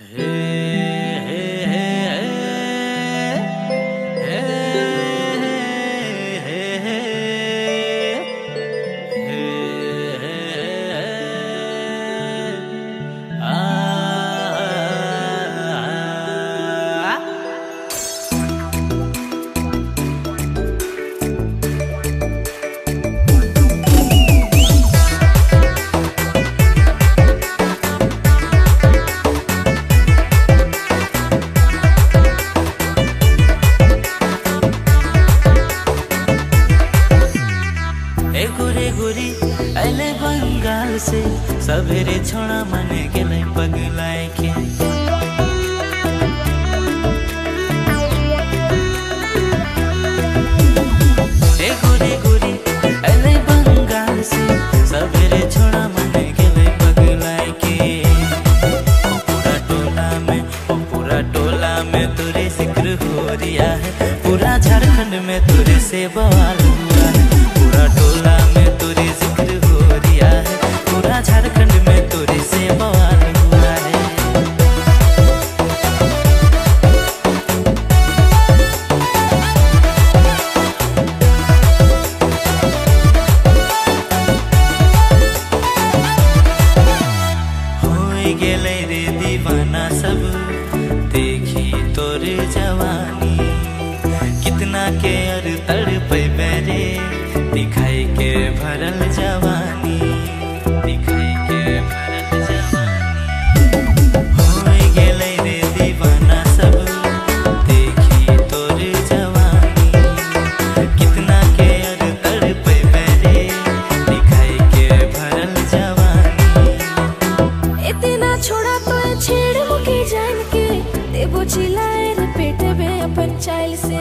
से ए गोरी गोरी अले बंगाल से सवेरे छोड़ा मन गेले पगलाए के। पूरा झारखंड में तेरे से बवाल झारखंड में से है रे दीवाना सब, देखी तोर जवानी। कितना के अर दिखाई के भरल इतना छोड़ा तो छेड़ मुके जान के। देबो चिल्लाए रे पेट में अपन चाइल से।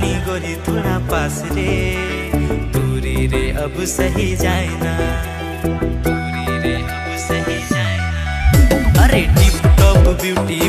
आए गोरी थोड़ा पास रे। दूरी रे अब सही जाए ना। दूरी रे अब सही जाए ना। अरे टिप टॉप ब्यूटी